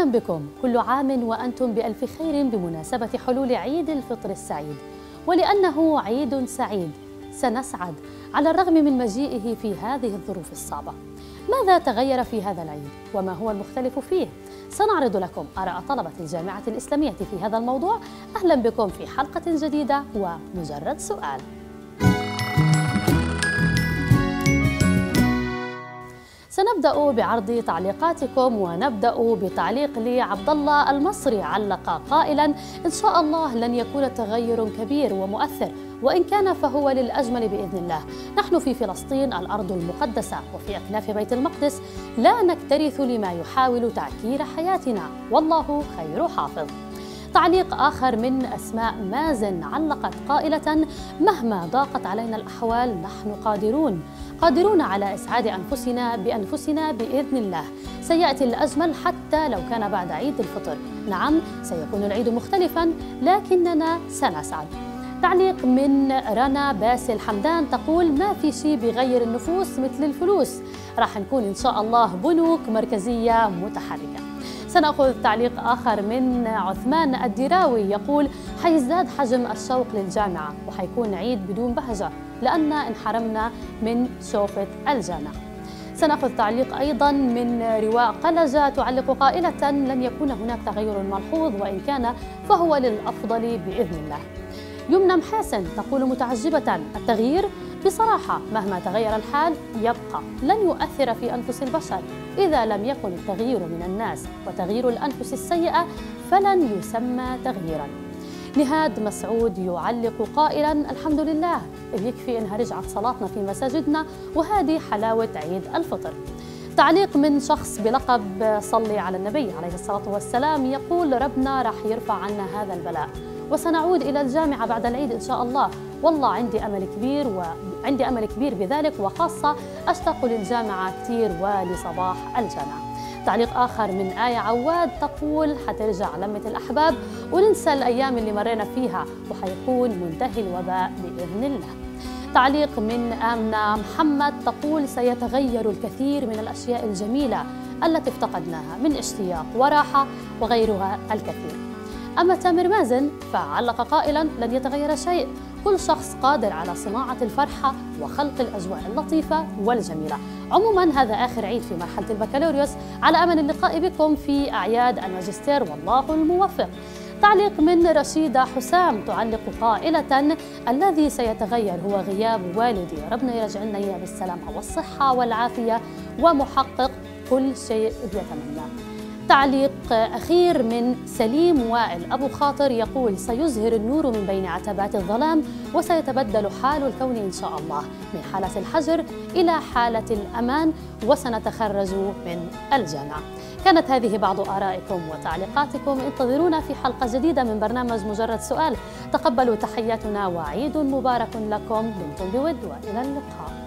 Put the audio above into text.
أهلا بكم. كل عام وأنتم بألف خير بمناسبة حلول عيد الفطر السعيد. ولأنه عيد سعيد سنسعد على الرغم من مجيئه في هذه الظروف الصعبة. ماذا تغير في هذا العيد؟ وما هو المختلف فيه؟ سنعرض لكم آراء طلبة الجامعة الإسلامية في هذا الموضوع. أهلا بكم في حلقة جديدة ومجرد سؤال. سنبدأ بعرض تعليقاتكم ونبدأ بتعليق لعبد الله المصري علق قائلا إن شاء الله لن يكون تغير كبير ومؤثر وإن كان فهو للأجمل بإذن الله. نحن في فلسطين الأرض المقدسة وفي أكناف بيت المقدس. لا نكترث لما يحاول تعكير حياتنا. والله خير حافظ. تعليق آخر من أسماء مازن علقت قائلة مهما ضاقت علينا الأحوال نحن قادرون. قادرون على إسعاد أنفسنا بأنفسنا بإذن الله. سيأتي الأجمل حتى لو كان بعد عيد الفطر. نعم سيكون العيد مختلفا لكننا سنسعد تعليق من رنا باسل حمدان تقول ما في شيء بيغير النفوس مثل الفلوس. راح نكون إن شاء الله بنوك مركزية متحركة. سنأخذ تعليق آخر من عثمان الدراوي يقول حيزداد حجم الشوق للجامعة وحيكون عيد بدون بهجة لأن انحرمنا من شوفة الجامعة. سنأخذ تعليق أيضا من رواء قلجة تعلق قائلة لن يكون هناك تغير ملحوظ وإن كان فهو للأفضل بإذن الله. يمنى محاسن تقول متعجبة التغيير بصراحة مهما تغير الحال يبقى لن يؤثر في أنفس البشر. إذا لم يكن التغيير من الناس وتغيير الأنفس السيئة فلن يسمى تغييراً. نهاد مسعود يعلق قائلا الحمد لله. يكفي انها رجعت صلاتنا في مساجدنا وهذه حلاوة عيد الفطر. تعليق من شخص بلقب صلي على النبي عليه الصلاة والسلام يقول ربنا راح يرفع عنا هذا البلاء. وسنعود إلى الجامعة بعد العيد إن شاء الله. والله عندي أمل كبير وعندي أمل كبير بذلك وخاصة أشتاق للجامعة كثير ولصباح الجامعة. تعليق آخر من آية عواد تقول حترجع لمة الأحباب وننسى الأيام اللي مرينا فيها وحيكون منتهي الوباء بإذن الله. تعليق من آمنة محمد تقول سيتغير الكثير من الأشياء الجميلة التي افتقدناها من اشتياق وراحة وغيرها الكثير. أما تامر مازن فعلق قائلا لن يتغير شيء. كل شخص قادر على صناعة الفرحة وخلق الأجواء اللطيفة والجميلة. عموما هذا آخر عيد في مرحلة البكالوريوس. على أمل اللقاء بكم في أعياد الماجستير والله الموفق. تعليق من رشيدة حسام تعلق قائلة الذي سيتغير هو غياب والدي ربنا يرجع لنا إياه بالسلامة والصحة والعافية ومحقق كل شيء بيتمناه تعليق أخير من سليم وائل. أبو خاطر يقول سيزهر النور من بين عتبات الظلام وسيتبدل حال الكون إن شاء الله. من حالة الحجر إلى حالة الأمان وسنتخرج من الجامعة كانت هذه بعض آرائكم وتعليقاتكم. انتظرونا في حلقة جديدة من برنامج مجرد سؤال. تقبلوا تحياتنا وعيد مبارك لكم. دمتم بود وإلى اللقاء.